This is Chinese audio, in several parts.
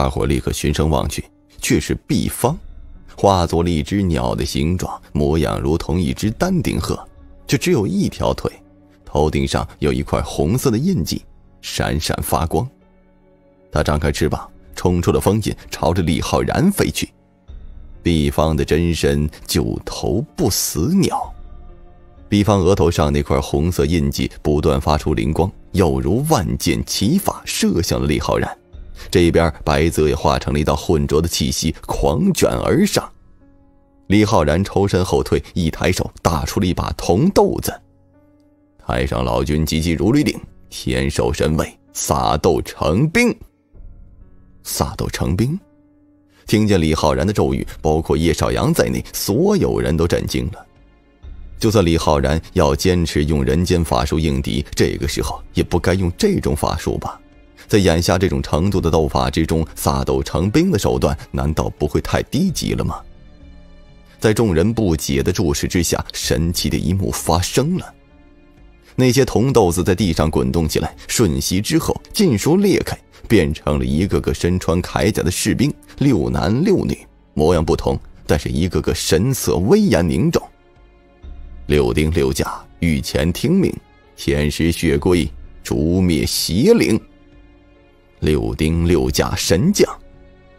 大伙立刻循声望去，却是毕方，化作了一只鸟的形状，模样如同一只丹顶鹤，却只有一条腿，头顶上有一块红色的印记，闪闪发光。他张开翅膀，冲出了封印，朝着李浩然飞去。毕方的真身，九头不死鸟。毕方额头上那块红色印记不断发出灵光，犹如万箭齐发，射向了李浩然。这边白泽也化成了一道浑浊的气息，狂卷而上。李浩然抽身后退，一抬手打出了一把铜豆子。太上老君急急如律令，天授神位，撒豆成兵。撒豆成兵，听见李浩然的咒语，包括叶少阳在内，所有人都震惊了。就算李浩然要坚持用人间法术应敌，这个时候也不该用这种法术吧？在眼下这种程度的斗法之中，撒豆成兵的手段难道不会太低级了吗？在众人不解的注视之下，神奇的一幕发生了。那些铜豆子在地上滚动起来，瞬息之后尽数裂开，变成了一个个身穿铠甲的士兵，六男六女，模样不同，但是一个个神色威严凝重。六丁六甲御前听命，天师血龟诛灭邪灵。六丁六甲神将，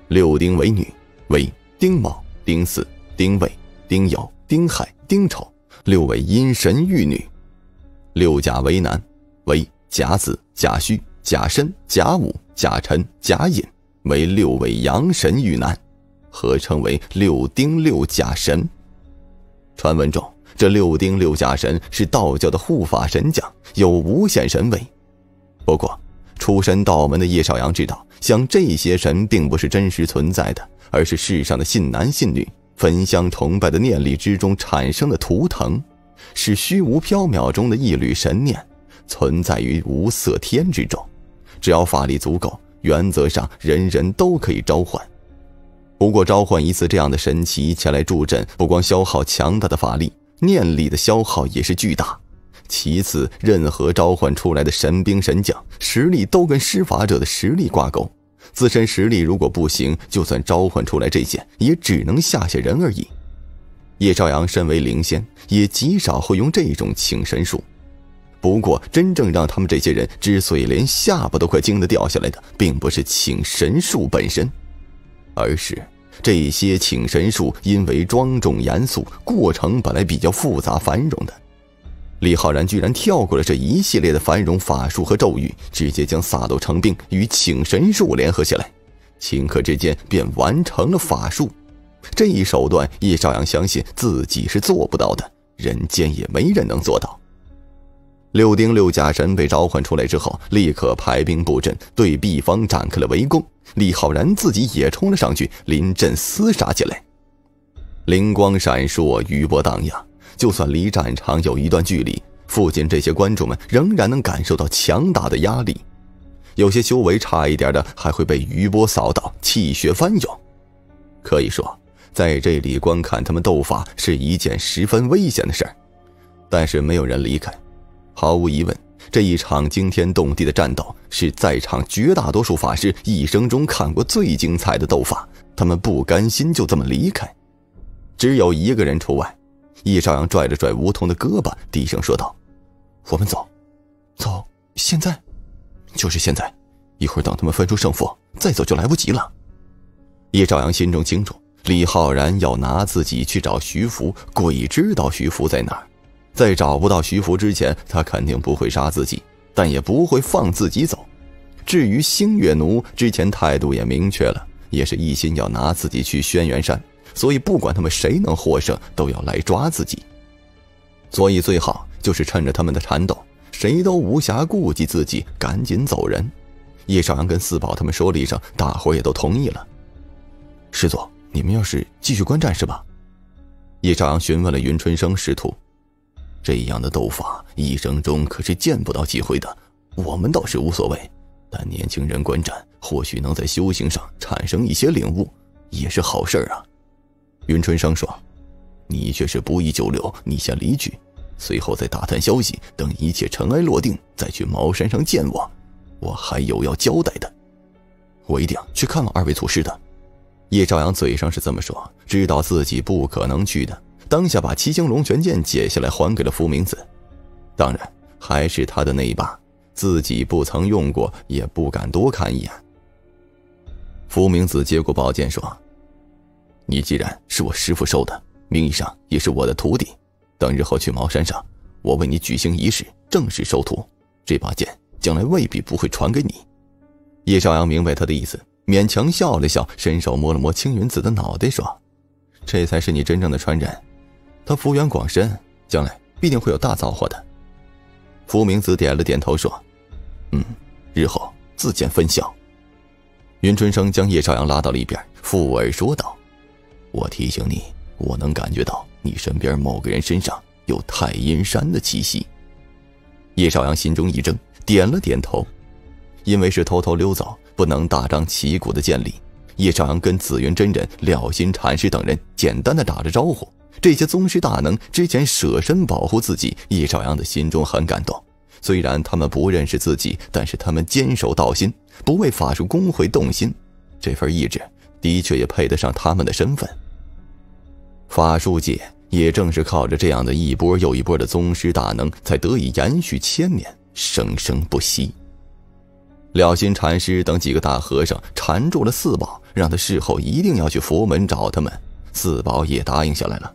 六丁为女，为丁卯、丁巳、丁未、丁酉、丁亥、丁丑，六位阴神玉女；六甲为男，为甲子、甲戌、甲申、甲午、甲辰、甲寅，为六位阳神玉男，合称为六丁六甲神。传闻中，这六丁六甲神是道教的护法神将，有无限神威。不过，出身道门的叶少阳知道，像这些神并不是真实存在的，而是世上的信男信女焚香崇拜的念力之中产生的图腾，是虚无缥缈中的一缕神念，存在于无色天之中。只要法力足够，原则上人人都可以召唤。不过，召唤一次这样的神奇前来助阵，不光消耗强大的法力，念力的消耗也是巨大。其次，任何召唤出来的神兵神将实力都跟施法者的实力挂钩，自身实力如果不行，就算召唤出来这些，也只能吓吓人而已。叶少阳身为灵仙，也极少会用这种请神术。不过，真正让他们这些人之所以连下巴都快惊得掉下来的，并不是请神术本身，而是这些请神术因为庄重严肃，过程本来比较复杂繁荣的。李浩然居然跳过了这一系列的繁荣法术和咒语，直接将撒豆成兵与请神术联合起来，顷刻之间便完成了法术。这一手段，叶少阳相信自己是做不到的，人间也没人能做到。六丁六甲神被召唤出来之后，立刻排兵布阵，对毕方展开了围攻。李浩然自己也冲了上去，临阵厮杀起来，灵光闪烁，余波荡漾。就算离战场有一段距离，附近这些观众们仍然能感受到强大的压力。有些修为差一点的，还会被余波扫到，气血翻涌。可以说，在这里观看他们斗法是一件十分危险的事儿。但是没有人离开。毫无疑问，这一场惊天动地的战斗是在场绝大多数法师一生中看过最精彩的斗法。他们不甘心就这么离开，只有一个人除外。叶少阳拽了拽吴桐的胳膊，低声说道：“我们走，走，现在，就是现在。一会儿等他们分出胜负，再走就来不及了。”叶少阳心中清楚，李浩然要拿自己去找徐福，鬼知道徐福在哪儿。在找不到徐福之前，他肯定不会杀自己，但也不会放自己走。至于星月奴，之前态度也明确了，也是一心要拿自己去轩辕山。所以，不管他们谁能获胜，都要来抓自己。所以，最好就是趁着他们的缠斗，谁都无暇顾及自己，赶紧走人。叶少阳跟四宝他们说了一声，大伙也都同意了。师祖，你们要是继续观战是吧？叶少阳询问了云春生师徒。这样的斗法，一生中可是见不到几回的。我们倒是无所谓，但年轻人观战，或许能在修行上产生一些领悟，也是好事啊。云春生说：“你却是不宜久留，你先离去，随后再打探消息。等一切尘埃落定，再去茅山上见我。我还有要交代的。”我一定去看望二位祖师的。叶朝阳嘴上是这么说，知道自己不可能去的，当下把七星龙泉剑解下来还给了傅明子。当然，还是他的那一把，自己不曾用过，也不敢多看一眼。傅明子接过宝剑说：“你既然是我师父收的，名义上也是我的徒弟。等日后去茅山上，我为你举行仪式，正式收徒。这把剑将来未必不会传给你。”叶少阳明白他的意思，勉强笑了笑，伸手摸了摸青云子的脑袋，说：“这才是你真正的传人。他福缘广深，将来必定会有大造化的。”福明子点了点头，说：“嗯，日后自见分晓。”云春生将叶少阳拉到了一边，附耳说道：“我提醒你，我能感觉到你身边某个人身上有太阴山的气息。”叶少阳心中一怔，点了点头。因为是偷偷溜走，不能大张旗鼓的见礼，叶少阳跟紫云真人、廖心禅师等人简单的打着招呼。这些宗师大能之前舍身保护自己，叶少阳的心中很感动。虽然他们不认识自己，但是他们坚守道心，不为法术工会动心，这份意志的确也配得上他们的身份。法术界也正是靠着这样的一波又一波的宗师大能，才得以延续千年，生生不息。了心禅师等几个大和尚缠住了四宝，让他事后一定要去佛门找他们。四宝也答应下来了。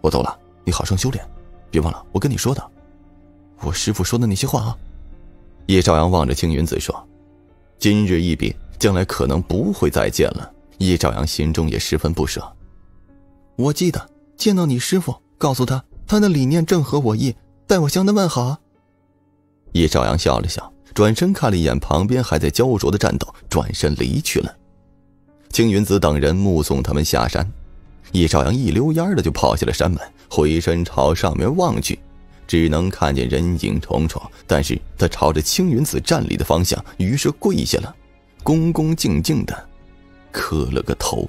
我走了，你好生修炼，别忘了我跟你说的，我师傅说的那些话啊。叶少阳望着青云子说：“今日一别，将来可能不会再见了。”叶朝阳心中也十分不舍。我记得见到你师傅，告诉他他的理念正合我意，代我向他问好。叶朝阳笑了笑，转身看了一眼旁边还在焦灼的战斗，转身离去了。青云子等人目送他们下山，叶朝阳一溜烟的就跑下了山门，回身朝上面望去，只能看见人影重重。但是他朝着青云子站立的方向，于是跪下了，恭恭敬敬的磕了个头。